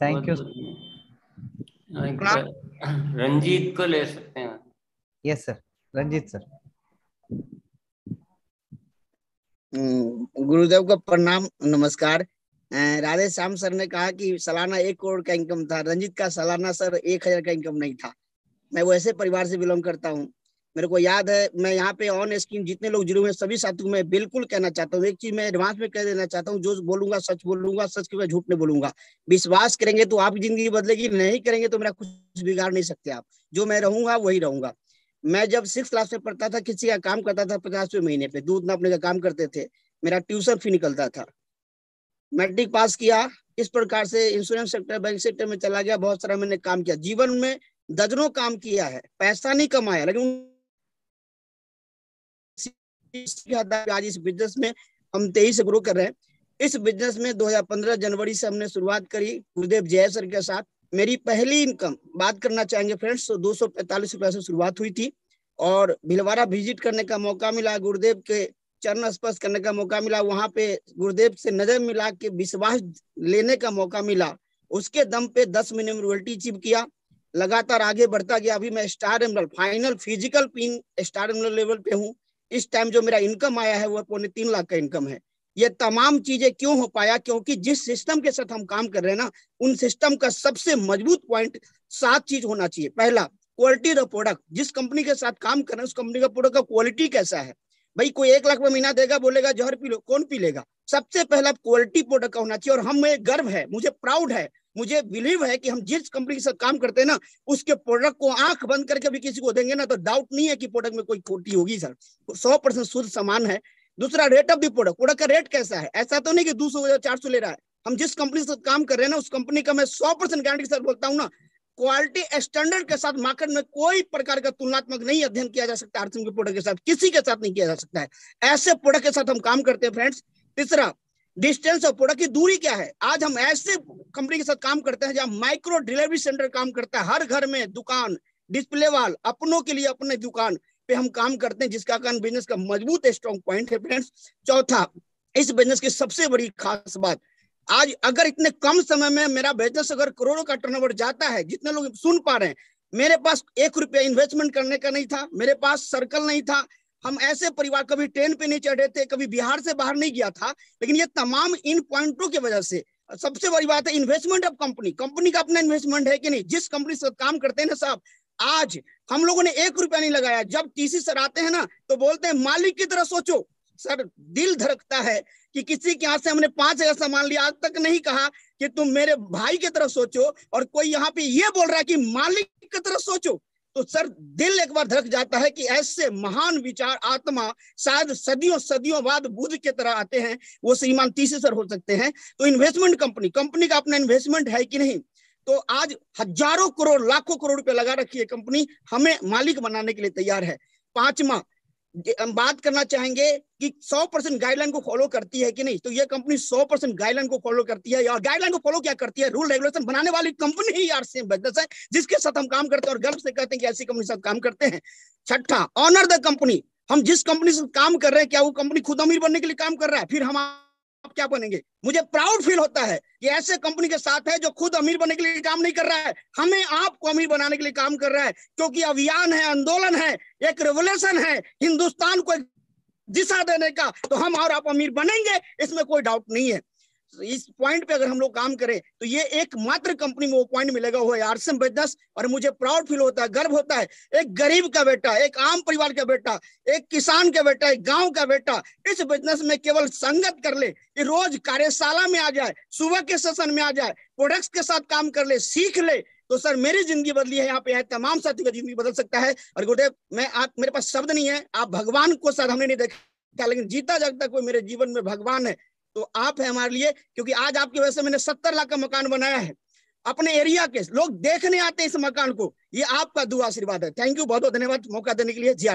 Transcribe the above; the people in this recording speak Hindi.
थैंक यू रंजीत को ले सकते हैं। यस सर रंजीत सर हम्म, गुरुदेव का प्रणाम नमस्कार। राधे श्याम सर ने कहा कि सालाना एक करोड़ का इनकम था। रंजीत का सालाना सर एक हज़ार का इनकम नहीं था। मैं वैसे परिवार से बिलोंग करता हूँ। मेरे को याद है, मैं यहाँ पे ऑन स्क्रीन जितने लोग जुड़े हुए सभी साथियों मैं बिल्कुल कहना चाहता हूँ। एक चीज़ मैं एडवांस में कह देना चाहता हूँ, जो बोलूँगा, सच बोलूँगा, सच के झूठ नहीं बोलूँगा। विश्वास करेंगे तो आपकी ज़िंदगी बदलेगी, नहीं करेंगे तो मेरा कुछ बिगाड़ नहीं सकते आप। जो मैं रहूँगा, वही रहूँगा। मैं जब सिक्स क्लास में पढ़ता था, किसी का काम करता था पचासवें महीने पे, दूध नापने का काम करते थे, मेरा ट्यूशन फ़ी निकलता था। मैट्रिक पास किया, इस प्रकार से इंश्योरेंस सेक्टर बैंक सेक्टर में चला गया, बहुत सारा मैंने काम किया। जीवन में दर्जनों काम किया है, पैसा नहीं कमाया, लेकिन आज इस बिज़नेस में हम तेईस से ग्रो कर रहे हैं। इस बिज़नेस में 2015 जनवरी से हमने शुरुआत करी गुरुदेव जय सर के साथ। मेरी पहली इनकम बात करना चाहेंगे फ्रेंड्स तो दो सौ पैंतालीस रुपए से शुरुआत हुई थी और भिलवाड़ा विज़िट करने का मौका मिला, गुरुदेव के चरण स्पर्श करने का मौका मिला, वहाँ पे गुरुदेव से नज़र मिला के विश्वास लेने का मौका मिला। उसके दम पे दस महीने में रॉयल्टी अचीव किया, लगातार आगे बढ़ता गया। अभी मैं star emerald final physical pin star emerald level पे हूँ। इस टाइम जो मेरा इनकम आया है, वो पौने तीन लाख का इनकम है। ये तमाम चीज़ें क्यों हो पाया? क्योंकि जिस सिस्टम के साथ हम काम कर रहे हैं ना, उन सिस्टम का सबसे मज़बूत पॉइंट सात चीज़ होना चाहिए। पहला क्वालिटी ऑफ़ प्रोडक्ट जिस कंपनी के साथ काम कर रहे हैं, उस कंपनी का प्रोडक्ट का क्वालिटी कैसा है? भाई, कोई एक लाख में महीना देगा, बोलेगा, जहर पी लो, कौन पी लेगा? सबसे पहला क्वालिटी प्रोडक्ट का होना चाहिए। और हमें गर्व है, मुझे प्राउड है मुझे बिलीव है कि हम जिस कंपनी के साथ काम करते हैं ना, उसके प्रोडक्ट को आँख बंद करके भी किसी को देंगे ना तो डाउट नहीं है कि प्रोडक्ट में कोई खोटी होगी सर सौ परसेंट शुद्ध सामान है। दूसरा rate of the product product का रेट कैसा है? ऐसा तो नहीं कि दो सौ चार सौ ले रहा है। हम जिस कंपनी से काम कर रहे हैं ना, उस कंपनी का मैं सौ परसेंट गारंटी साथ बोलता हूँ ना क्वालिटी स्टैंडर्ड के साथ मार्केट में कोई प्रकार का तुलनात्मक नहीं अध्ययन किया जा सकता आर्थिक के प्रोडक्ट के साथ, किसी के साथ नहीं किया जा सकता है। ऐसे प्रोडक्ट के साथ हम काम करते हैं फ्रेंड्स तीसरा डिस्टेंस और प्रोडक्ट की दूरी क्या है? आज हम ऐसे कंपनी के साथ काम करते हैं जहाँ माइक्रो डिलीवरी सेंटर काम करता है। हर घर में दुकान, डिस्प्ले वाल, अपनों के लिए अपने दुकान पे हम काम करते हैं, जिसका कारण बिज़नेस का मज़बूत स्ट्रॉन्ग पॉइंट है फ्रेंड्स चौथा, इस बिज़नेस की सबसे बड़ी खास बात, आज अगर इतने कम समय में मेरा बिज़नेस अगर करोड़ों का टर्नओवर जाता है, जितने लोग सुन पा रहे हैं, मेरे पास एक रुपया इन्वेस्टमेंट करने का नहीं था, मेरे पास सर्कल नहीं था हम ऐसे परिवार कभी ट्रेन पे नहीं चढ़े थे, कभी बिहार से बाहर नहीं गया था, लेकिन ये तमाम इन पॉइंटों की वजह से सबसे बड़ी बात है इन्वेस्टमेंट ऑफ़ कंपनी कंपनी का अपना इन्वेस्टमेंट है कि नहीं? जिस कंपनी से काम करते हैं ना साहब, आज हम लोगों ने एक रुपया नहीं लगाया। जब टीसी सर आते हैं ना तो बोलते हैं, मालिक की तरह सोचो। सर, दिल धड़कता है कि किसी के यहाँ से हमने पाँच हज़ार सामान लिया। आज तक नहीं कहा कि तुम मेरे भाई की तरह सोचो और कोई यहाँ पे ये बोल रहा है कि मालिक की तरह सोचो। तो सर दिल एक बार धड़क जाता है कि ऐसे महान विचार आत्मा शायद सदियों सदियों बाद बुद्ध के तरह आते हैं, वो श्रीमान तीसरे सर हो सकते हैं। तो इन्वेस्टमेंट कंपनी कंपनी का अपना इन्वेस्टमेंट है कि नहीं? तो आज हज़ारों करोड़, लाखों करोड़ रुपया लगा रखी है कंपनी हमें मालिक बनाने के लिए तैयार है। पांचवा हम बात करना चाहेंगे कि 100 परसेंट गाइडलाइन को फॉलो करती है कि नहीं? तो ये कंपनी 100 परसेंट गाइडलाइन को फॉलो करती है और गाइडलाइन को फॉलो क्या करती है? रूल रेगुलेशन बनाने वाली कंपनी ही यार सेम बिज़नेस है, जिसके साथ हम काम करते हैं और गर्व से कहते हैं कि ऐसी कंपनी साथ काम करते हैं। छठा ऑनर द कंपनी हम जिस कंपनी से काम कर रहे हैं, क्या वो कंपनी खुद अमीर बनने के लिए काम कर रहा है? फिर हम आप क्या बनेंगे? मुझे प्राउड फील होता है कि ऐसे कंपनी के साथ है जो खुद अमीर बनने के लिए काम नहीं कर रहा है। हमें आपको अमीर बनाने के लिए काम कर रहा है, क्योंकि अभियान है, आंदोलन है, एक रेवोल्यूशन है हिंदुस्तान को दिशा देने का तो हम और आप अमीर बनेंगे, इसमें कोई डाउट नहीं है। इस पॉइंट पे अगर हम लोग काम करें तो ये एकमात्र कंपनी में वो पॉइंट मिलेगा, वो आरसम बिज़नेस और मुझे प्राउड फील होता है, गर्व होता है, एक गरीब का बेटा, एक आम परिवार का बेटा, एक किसान का बेटा, एक गाँव का बेटा, इस बिज़नेस में केवल संगत कर ले, कि रोज कार्यशाला में आ जाए, सुबह के सेशन में आ जाए प्रोडक्ट्स के साथ काम कर ले, सीख ले तो सर मेरी ज़िंदगी बदली है, यहाँ पे है, तमाम साथियों का ज़िंदगी बदल सकता है। और गुरुदेव, मैं आप, मेरे पास शब्द नहीं है, आप भगवान को सर हमने नहीं देखा, लेकिन जीता जागता कोई मेरे जीवन में भगवान है तो आप है हमारे लिए, क्योंकि आज आपकी वजह से मैंने सत्तर लाख का मकान बनाया है। अपने एरिया के लोग देखने आते हैं इस मकान को। ये आपका दुआ आशीर्वाद है। थैंक यू बहुत बहुत धन्यवाद मौका देने के लिए जी